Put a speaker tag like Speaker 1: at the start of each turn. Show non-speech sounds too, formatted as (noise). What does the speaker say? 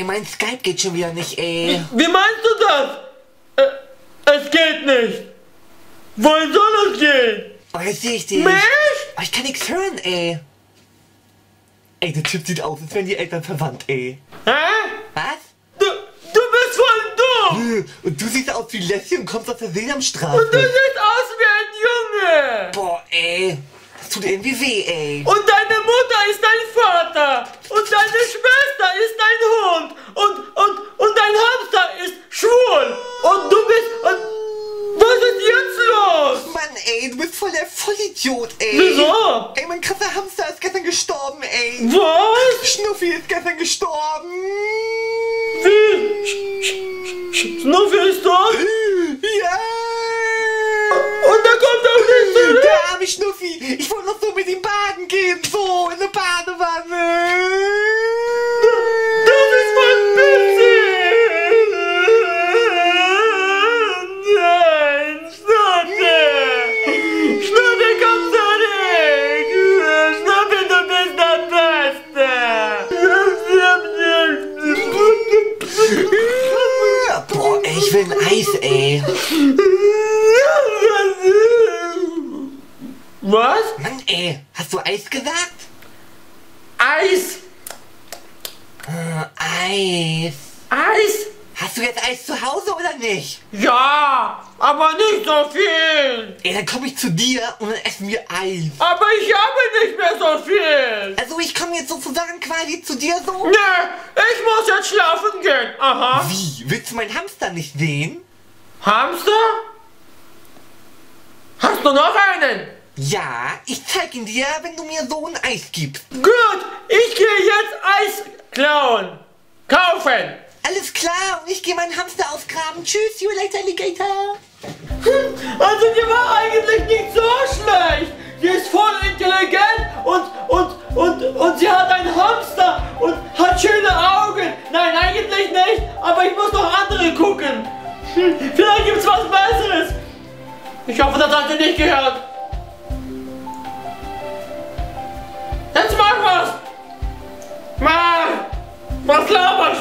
Speaker 1: ey, mein Skype geht schon wieder nicht, ey.
Speaker 2: Wie meinst du das? Äh, es geht nicht. Wohin soll es gehen?
Speaker 1: Oh, jetzt sehe ich dich.
Speaker 2: Mich?
Speaker 1: Oh, ich kann nichts hören, ey. Ey, der Typ sieht aus, als wären die Eltern verwandt, ey.
Speaker 2: Hä?
Speaker 1: Was?
Speaker 2: Du, du bist voll dumm.
Speaker 1: Und du siehst aus wie Lassie und kommst aus der
Speaker 2: Und du
Speaker 1: Sesamstraße.
Speaker 2: siehst aus wie ein Junge.
Speaker 1: Boah, ey. Das tut irgendwie weh, ey.
Speaker 2: Und deine Mutter ist dein Vater. Und deine Schwester ist dein Hund. Und, und, und dein Hamster ist schwul. Und du bist... Und, was ist jetzt los?
Speaker 1: Mann, ey, du bist voll der Vollidiot, ey.
Speaker 2: Wieso?
Speaker 1: Ey, mein krasser Hamster ist gestern gestorben, ey.
Speaker 2: Was?
Speaker 1: Schnuffi ist gestern gestorben.
Speaker 2: Wie? Sch- sch- sch- Snuffy ist tot?
Speaker 1: Ja.
Speaker 2: Und er kommt auch nicht zurück?
Speaker 1: Der arme Schnuffi. Ich wollte noch so mit ihm baden gehen, so, in eine Badewanne. Eis, ey.
Speaker 2: Was?
Speaker 1: Mann, ey, hast du Eis gesagt?
Speaker 2: Eis!
Speaker 1: Äh, Eis.
Speaker 2: Eis?
Speaker 1: Hast du jetzt Eis zu Hause oder nicht?
Speaker 2: Ja, aber nicht so viel!
Speaker 1: Ey, dann komme ich zu dir und dann essen wir Eis.
Speaker 2: Aber ich habe nicht mehr so viel!
Speaker 1: Also ich komme jetzt sozusagen quasi zu dir so?
Speaker 2: Nee, ich muss jetzt schlafen gehen. Aha.
Speaker 1: Wie? Willst du meinen Hamster nicht sehen?
Speaker 2: Hamster? Hast du noch einen?
Speaker 1: Ja, ich zeig ihn dir, wenn du mir so ein Eis gibst.
Speaker 2: Gut, ich gehe jetzt Eis klauen. Kaufen.
Speaker 1: Alles klar, und ich gehe meinen Hamster ausgraben. Tschüss, you later, Alligator. (laughs)
Speaker 2: Also die war eigentlich nicht so schlecht. Die ist voll intelligent und, und, und, und sie hat einen Hamster und hat schöne Augen. Nein, eigentlich nicht, aber ich muss noch andere gucken. Hm, (laughs) vielleicht gibt's was Besseres. Ich hoffe, das hat sie nicht gehört. Jetzt mach was! Mach! Was labert